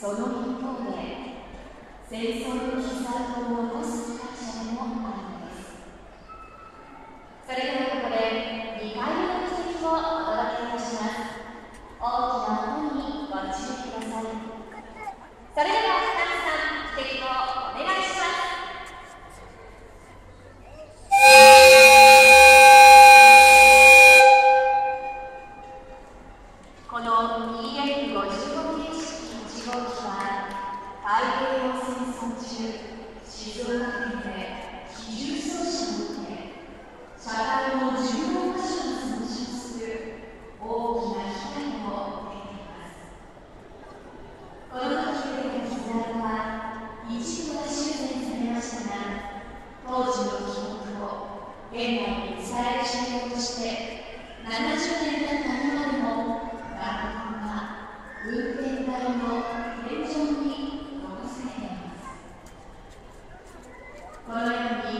その一方で戦争式1号機は太平洋戦争中静岡県で非重傷者を受け車体の重要箇所が損傷する大きな被害を受けていますこの時受けた。傷跡は一部は修繕されました。が当時の記憶を現代に伝える資料として70年が経った。今でも学校が運転台の天井に残されていますこのよう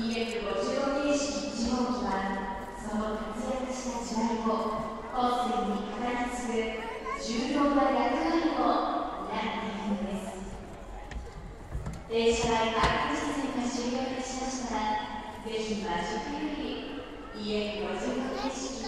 に EF55 形式1号機はその活躍した時代を後世に語り継ぐ重要な役割を担っているのです電車内アクティブが終了いたしましたらぜひ間近より EF55 形式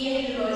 y lo